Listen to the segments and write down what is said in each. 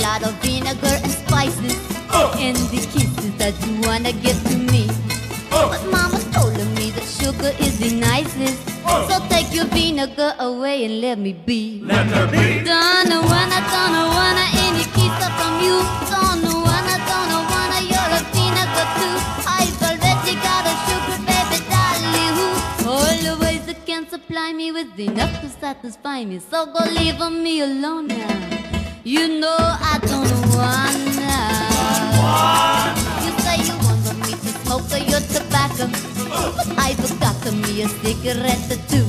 lot of vinegar and spices oh. in the kisses that you wanna give to me. Oh. But mama's told me that sugar is the nicest. Oh. So take your vinegar away and let me be. Let her be. Don't wanna, don't wanna any kiss from you. Don't wanna, don't wanna you're a vinegar too. I've already got a sugar baby dolly who always can supply me with enough to satisfy me. So go leave me alone now. You know I don't wanna. You say you want me to smoke your tobacco, but I've got me a cigarette or two.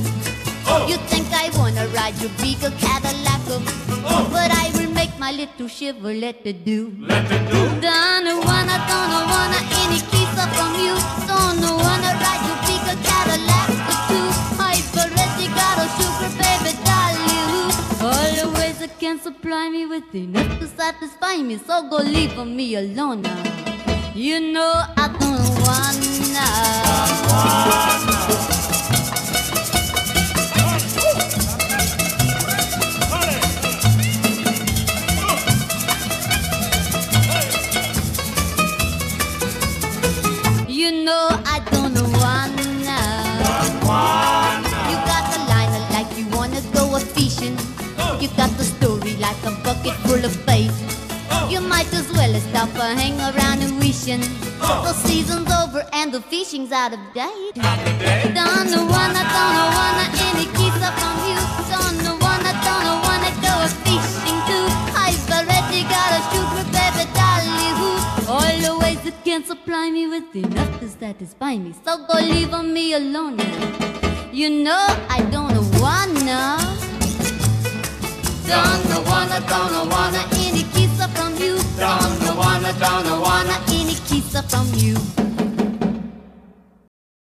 Oh. You think I wanna ride your big Cadillac, oh. Oh. but I will make my little Chevrolet do. Let her do. Don't wanna, don't wanna can supply me with enough to satisfy me. So go leave me alone now. You know I don't wanna. You know I don't wanna. You got the line like you wanna go a fishing. You got the story bucket full of bait. You might as well stop and hang around and wishing. The season's over and the fishing's out of date. Don't wanna, don't wanna any kiss up from you. Don't wanna, don't wanna go a fishing too. I've already got a sugar baby dolly who always can supply me with enough to satisfy me. So go leave on me alone. You know I don't kiss from you.